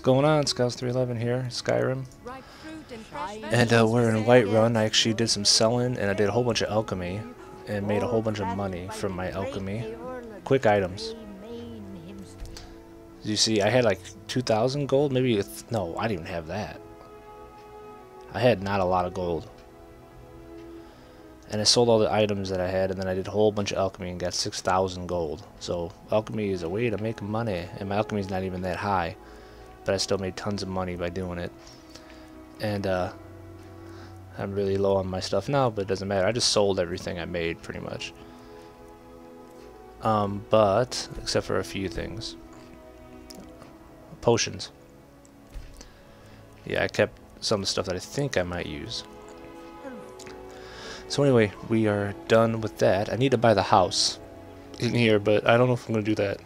What's going on? Scalz311 here, Skyrim. And uh, we're in Whiterun. I actually did some selling and I did a whole bunch of alchemy and made a whole bunch of money from my alchemy. Quick items. You see, I had like 2,000 gold, maybe, no, I didn't even have that. I had not a lot of gold. And I sold all the items that I had, and then I did a whole bunch of alchemy and got 6,000 gold. So, alchemy is a way to make money, and my alchemy is not even that high but I still made tons of money by doing it. And uh, I'm really low on my stuff now, but it doesn't matter. I just sold everything I made pretty much. Um, but, except for a few things. Potions. Yeah, I kept some stuff that I think I might use. So anyway, we are done with that. I need to buy the house in here, but I don't know if I'm going to do that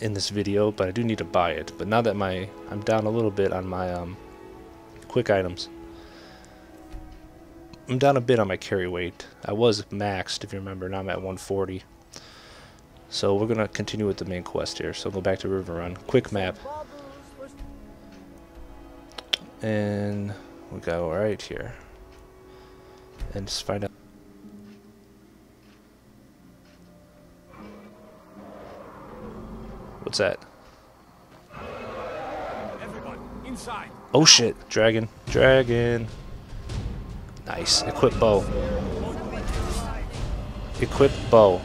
in this video, but I do need to buy it. But now that my I'm down a little bit on my um, quick items, I'm down a bit on my carry weight. I was maxed, if you remember. Now I'm at 140. So we're gonna continue with the main quest here. So go back to River Run. Quick map, and we go right here, and just find out. What's that? Oh shit, dragon, dragon. Nice, equip bow. Equip bow.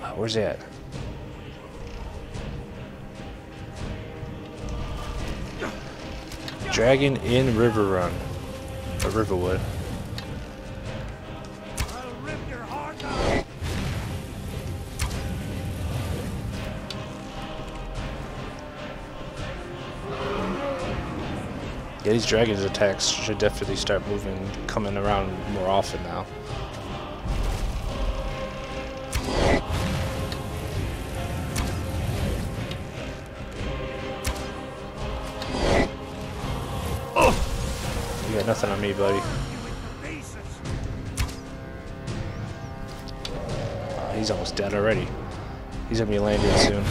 Uh, where's he at? Dragon in Riverrun. Or Riverwood. Yeah, these dragons attacks should definitely start moving, coming around more often now. You got nothing on me, buddy. Oh, he's almost dead already. He's gonna be landing soon.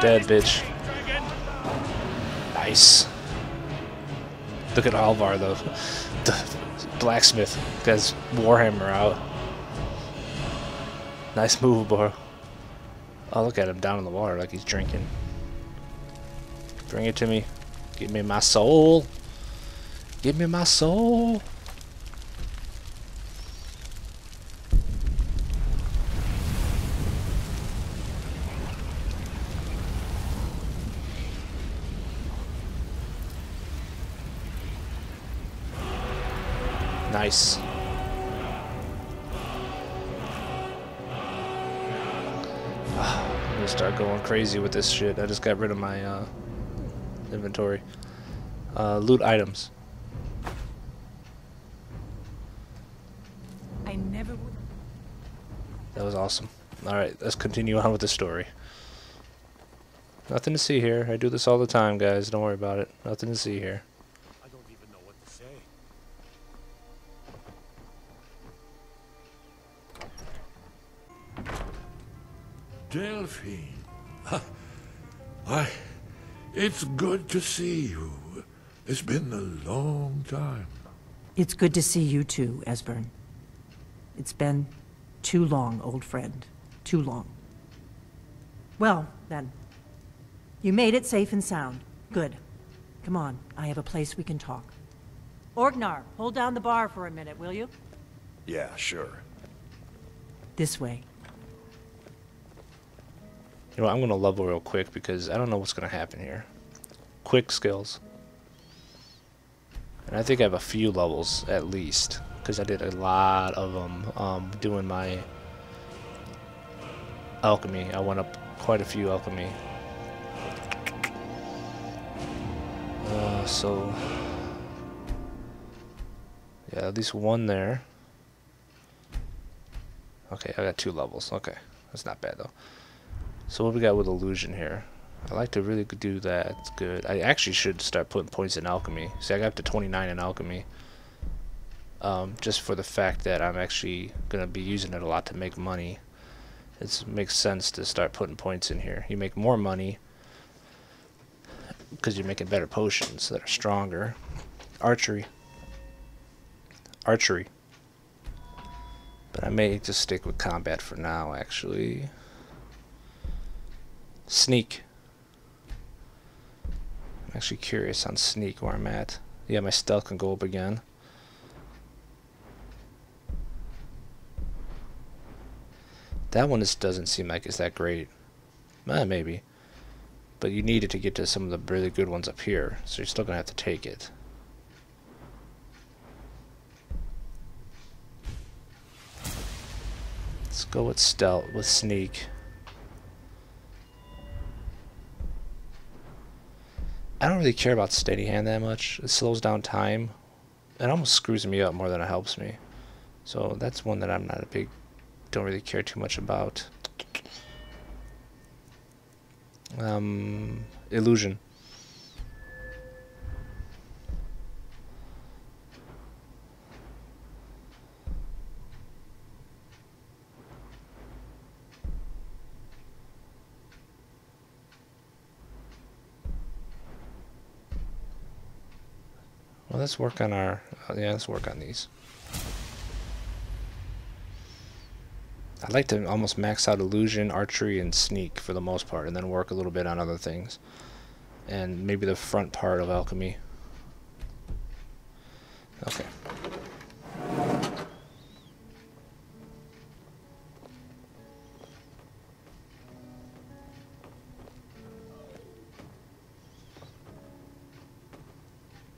Dead, bitch. Nice. Look at Alvor, though. The blacksmith. Guy's Warhammer out. Nice move, bro. Oh, look at him down in the water like he's drinking. Bring it to me. Give me my soul. Give me my soul. Nice. I'm gonna start going crazy with this shit. I just got rid of my uh, inventory. Uh, loot items. I never would. That was awesome. Alright, let's continue on with the story. Nothing to see here. I do this all the time, guys. Don't worry about it. Nothing to see here. Delphine. Why, it's good to see you. It's been a long time. It's good to see you too, Esbern. It's been too long, old friend. Too long. Well, then. You made it safe and sound. Good. Come on, I have a place we can talk. Orgnar, hold down the bar for a minute, will you? Yeah, sure. This way. You know what, I'm going to level real quick because I don't know what's going to happen here. Quick skills. And I think I have a few levels at least because I did a lot of them um, doing my alchemy. I went up quite a few alchemy. Uh, so yeah, at least one there. Okay, I got two levels. Okay, that's not bad though. So what we got with illusion here? I like to really do that. It's good. I actually should start putting points in alchemy. See, I got up to 29 in alchemy. Um, just for the fact that I'm actually gonna be using it a lot to make money. It makes sense to start putting points in here. You make more money because you're making better potions that are stronger. Archery. Archery. But I may just stick with combat for now, actually. Sneak. I'm actually curious on sneak where I'm at. Yeah, my stealth can go up again. That one just doesn't seem like it's that great. Eh, maybe. But you need it to get to some of the really good ones up here, so you're still going to have to take it. Let's go with stealth, with sneak. I don't really care about steady hand that much. It slows down time. It almost screws me up more than it helps me. So that's one that I'm not a big, don't really care too much about. Um, illusion. Let's work on our, uh, yeah, let's work on these. I'd like to almost max out illusion, archery, and sneak for the most part, and then work a little bit on other things. And maybe the front part of alchemy. Okay.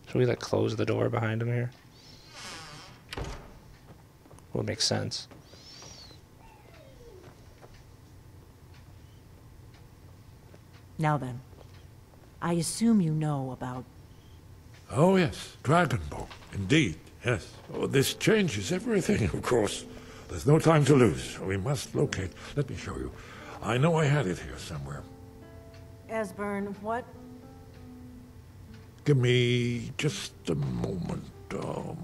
Should we like close the door behind him here? Would make sense. Now then, I assume you know about. Oh, yes, Dragonborn. Indeed, yes. Oh, this changes everything, of course. There's no time to lose. We must locate. Let me show you. I know I had it here somewhere. Esbern, what? Give me just a moment. Um...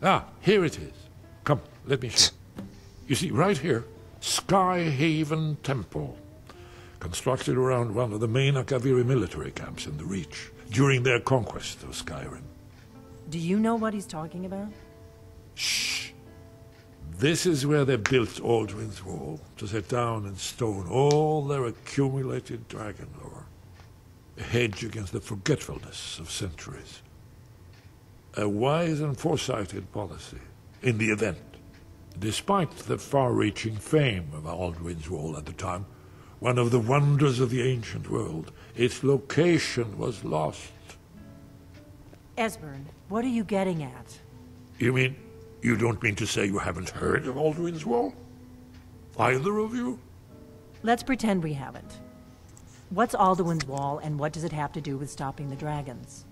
Ah, here it is. Come, let me show you. You see, right here, Skyhaven Temple constructed around one of the main Akaviri military camps in the Reach during their conquest of Skyrim. Do you know what he's talking about? Shh! This is where they built Alduin's Wall, to set down in stone all their accumulated dragon lore. A hedge against the forgetfulness of centuries. A wise and foresighted policy, in the event. Despite the far-reaching fame of Alduin's Wall at the time, one of the wonders of the ancient world. Its location was lost. Esbern, what are you getting at? You mean, you don't mean to say you haven't heard of Alduin's Wall? Either of you? Let's pretend we haven't. What's Alduin's Wall, and what does it have to do with stopping the dragons?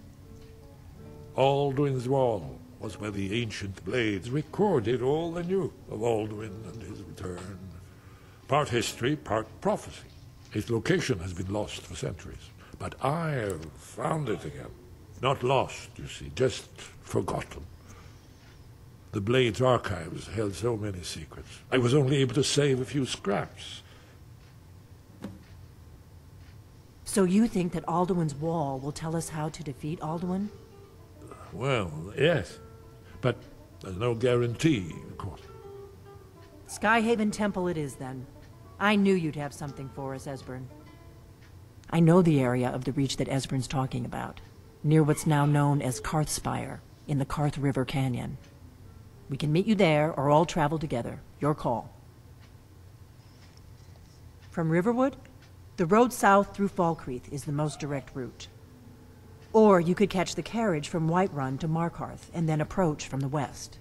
Alduin's Wall was where the ancient blades recorded all they knew of Alduin and his return. Part history, part prophecy. Its location has been lost for centuries. But I have found it again. Not lost, you see, just forgotten. The Blade's archives held so many secrets. I was only able to save a few scraps. So you think that Alduin's Wall will tell us how to defeat Alduin? Well, yes. But there's no guarantee, of course. Skyhaven Temple it is, then. I knew you'd have something for us, Esbern. I know the area of the Reach that Esbern's talking about, near what's now known as Karthspire, in the Karth River Canyon. We can meet you there, or all travel together. Your call. From Riverwood, the road south through Falkreath is the most direct route. Or you could catch the carriage from Whiterun to Markarth, and then approach from the west.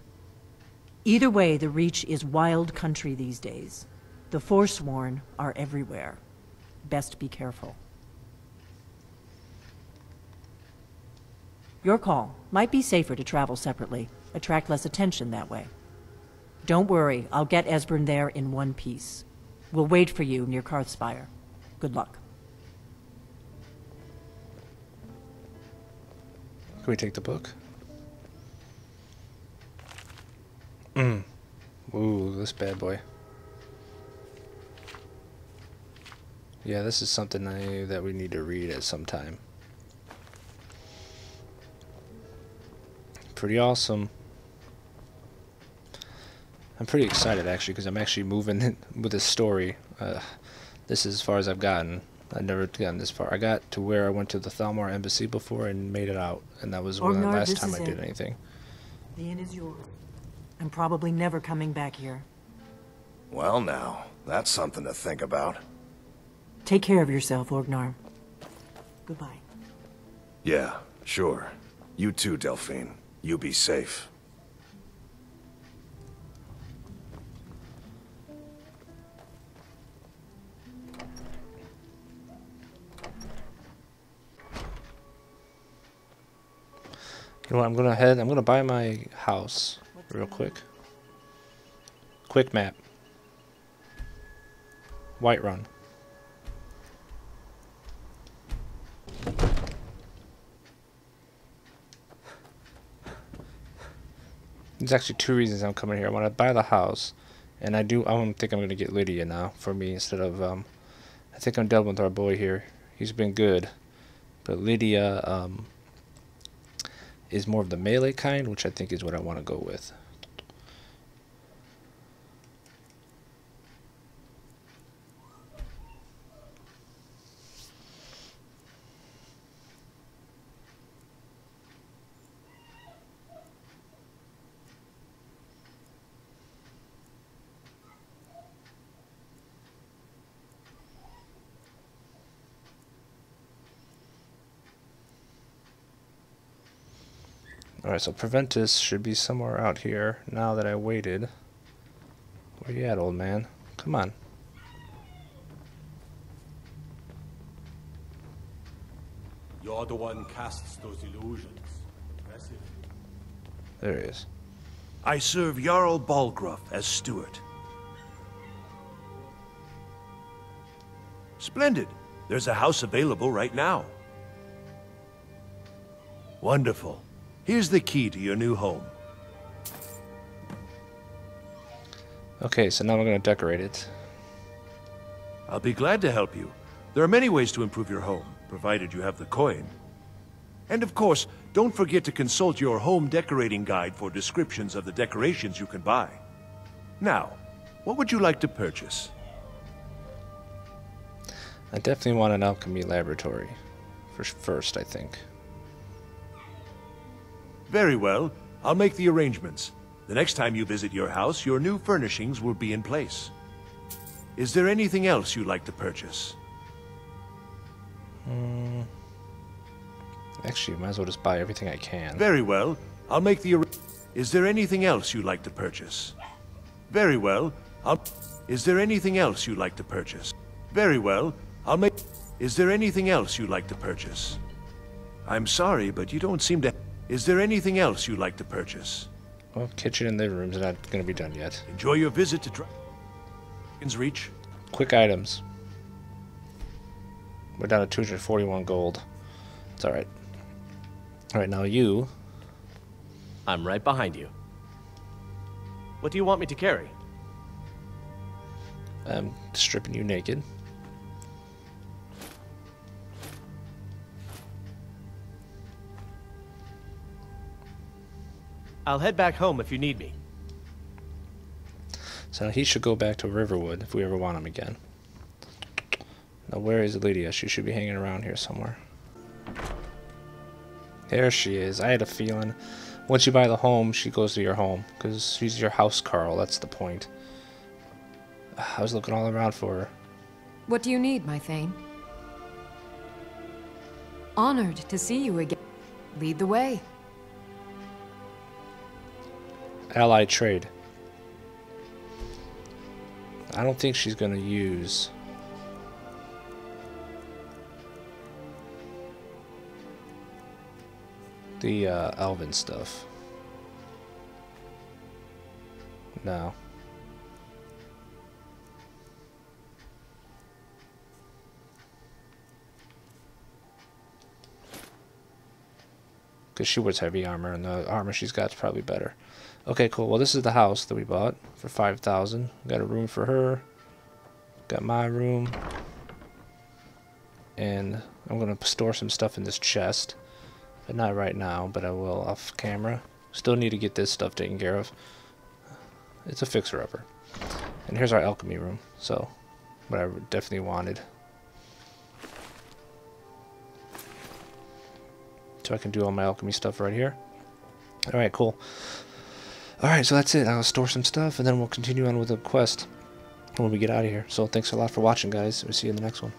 Either way, the Reach is wild country these days. The Forsworn are everywhere. Best be careful. Your call. Might be safer to travel separately. Attract less attention that way. Don't worry, I'll get Esbern there in one piece. We'll wait for you near Karthspire. Good luck. Can we take the book? Mm. Ooh, this bad boy. Yeah, this is something I, that we need to read at some time. Pretty awesome. I'm pretty excited actually because I'm actually moving with this story. Uh, this is as far as I've gotten. I've never gotten this far. I got to where I went to the Thalmor embassy before and made it out, and that was when the last time I did it. anything. The inn is yours. I'm probably never coming back here. Well now, that's something to think about. Take care of yourself, Orgnar. Goodbye. Yeah, sure. You too, Delphine. You be safe. Know what? I'm gonna head. I'm gonna buy my house real quick. Quick map. Whiterun. There's actually two reasons I'm coming here. I want to buy the house, and I do. I don't think I'm gonna get Lydia now for me instead of. Um, I think I'm done with our boy here. He's been good, but Lydia. Um, is more of the melee kind, which I think is what I want to go with. Alright, so Proventus should be somewhere out here now that I waited. Where you at, old man? Come on. You're the one casts those illusions. Impressive. There he is. I serve Jarl Balgruuf as steward. Splendid. There's a house available right now. Wonderful. Here's the key to your new home. Okay, so now we're going to decorate it. I'll be glad to help you. There are many ways to improve your home, provided you have the coin. And of course, don't forget to consult your home decorating guide for descriptions of the decorations you can buy. Now, what would you like to purchase? I definitely want an alchemy laboratory. For first, I think. Very well. I'll make the arrangements. The next time you visit your house, your new furnishings will be in place. Is there anything else you'd like to purchase? Hmm. Actually, I might as well just buy everything I can. Very well. I'll make the Is there anything else you'd like to purchase? Very well. I'll Is there anything else you'd like to purchase? Very well. I'll make Is there anything else you'd like to purchase? I'm sorry, but you don't seem to Is there anything else you'd like to purchase? Well, kitchen and living room's not going to be done yet. Enjoy your visit to Dragon's Reach. Quick items. We're down to 241 gold. It's alright. Alright, now you. I'm right behind you. What do you want me to carry? I'm stripping you naked. I'll head back home if you need me. So he should go back to Riverwood if we ever want him again. Now where is Lydia? She should be hanging around here somewhere. There she is. I had a feeling. Once you buy the home, she goes to your home. Because she's your housecarl. That's the point. I was looking all around for her. What do you need, my Thane? Honored to see you again. Lead the way. Allied trade. I don't think she's going to use... the uh, Elven stuff. No. Because she wears heavy armor, and the armor she's got is probably better. Okay, cool. Well, this is the house that we bought for 5000 Got a room for her. Got my room. And I'm going to store some stuff in this chest. But not right now, but I will off camera. Still need to get this stuff taken care of. It's a fixer-upper. And here's our alchemy room. So, what I definitely wanted. So I can do all my alchemy stuff right here. Alright, cool. Alright, so that's it. I'll store some stuff and then we'll continue on with the quest when we get out of here. So thanks a lot for watching, guys. We'll see you in the next one.